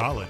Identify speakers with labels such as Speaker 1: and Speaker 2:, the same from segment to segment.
Speaker 1: Solid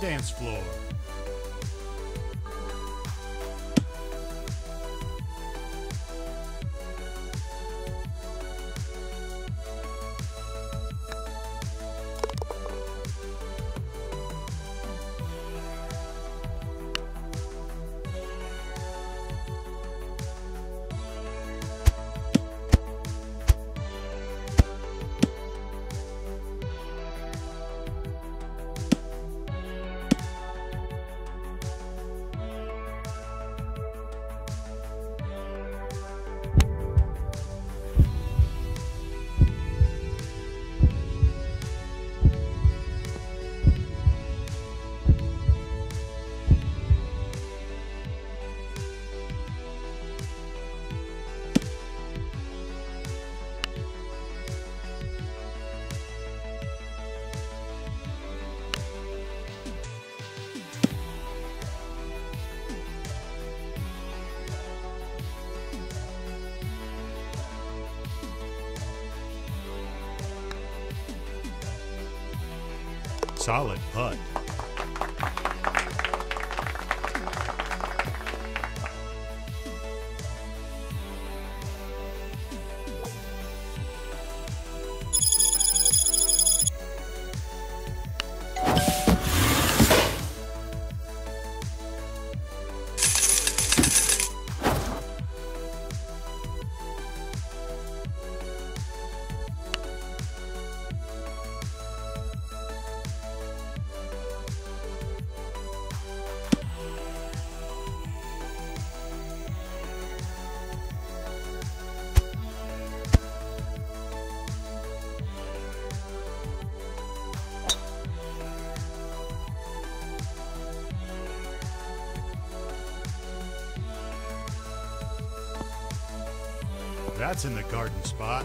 Speaker 1: dance floor. Solid putt. That's in the garden spot.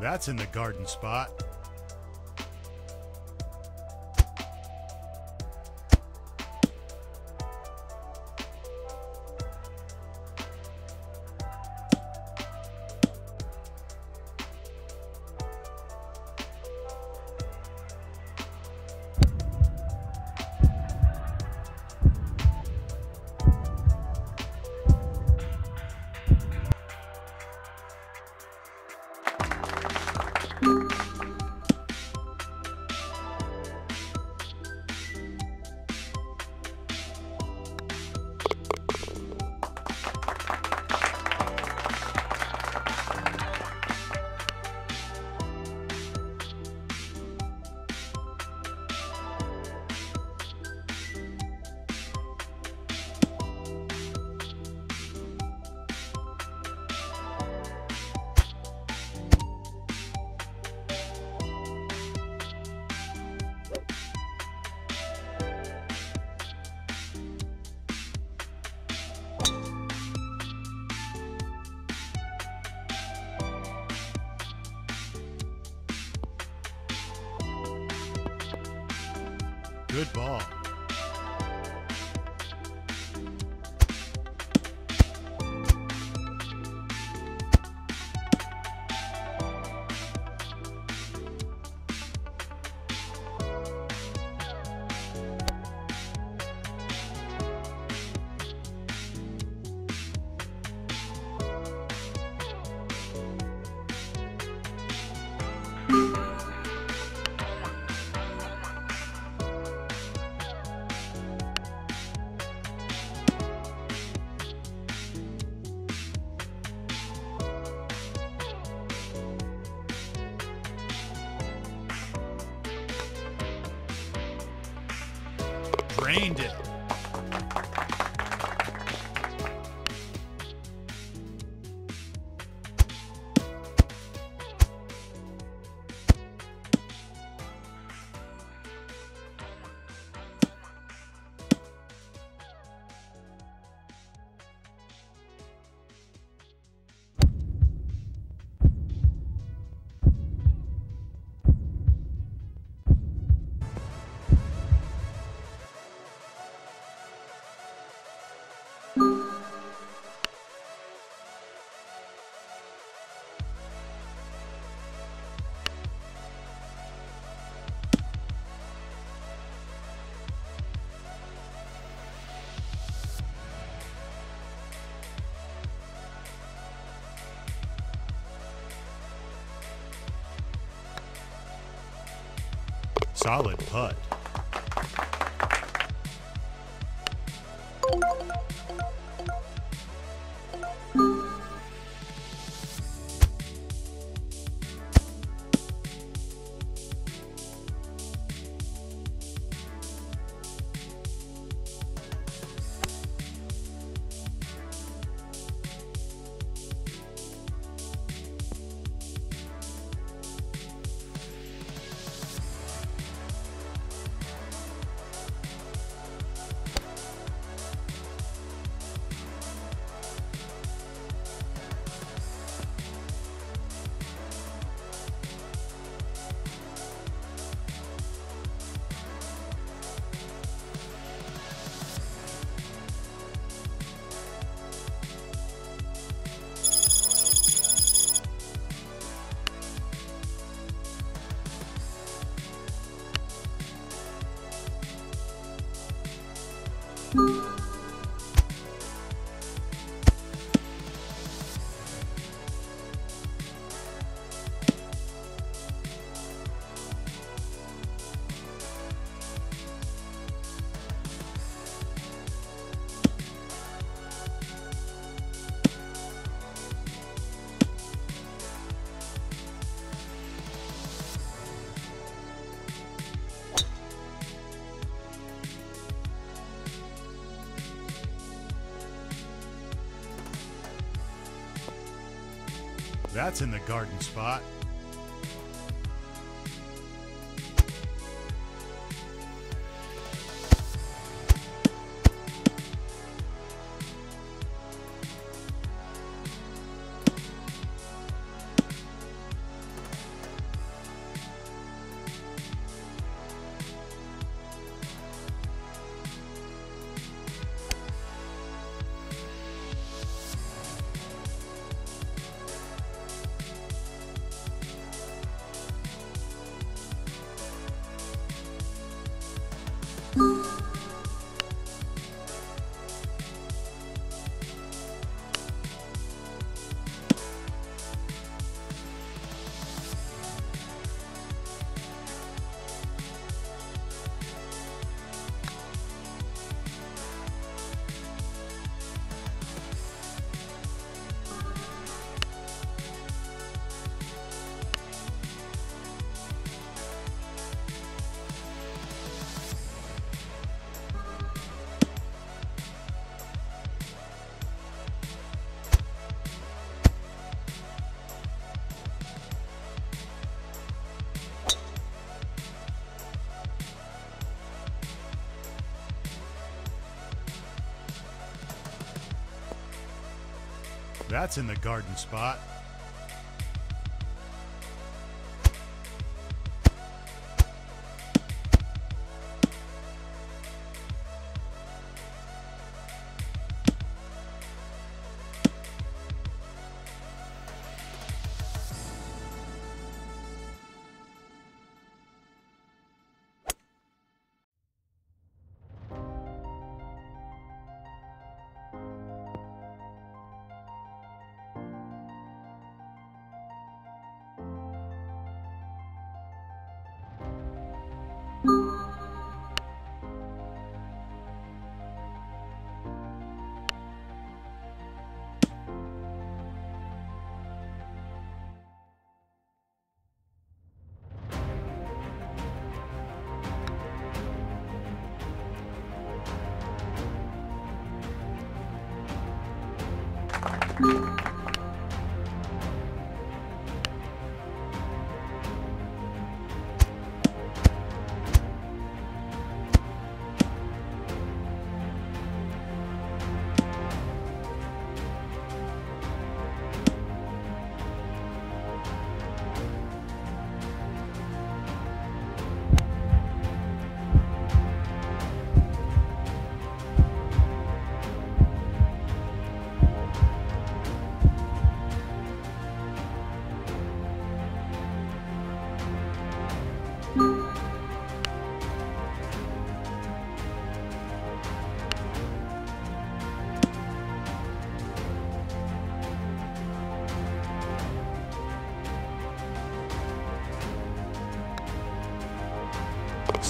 Speaker 1: That's in the garden spot. Good ball. Drained it. Solid putt. That's in the garden spot. That's in the garden spot.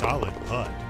Speaker 1: Solid putt.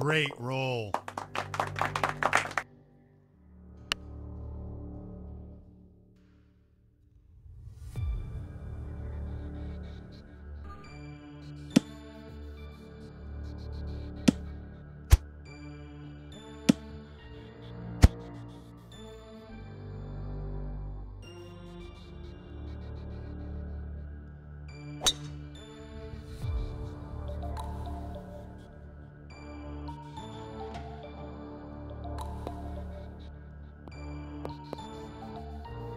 Speaker 1: Great roll.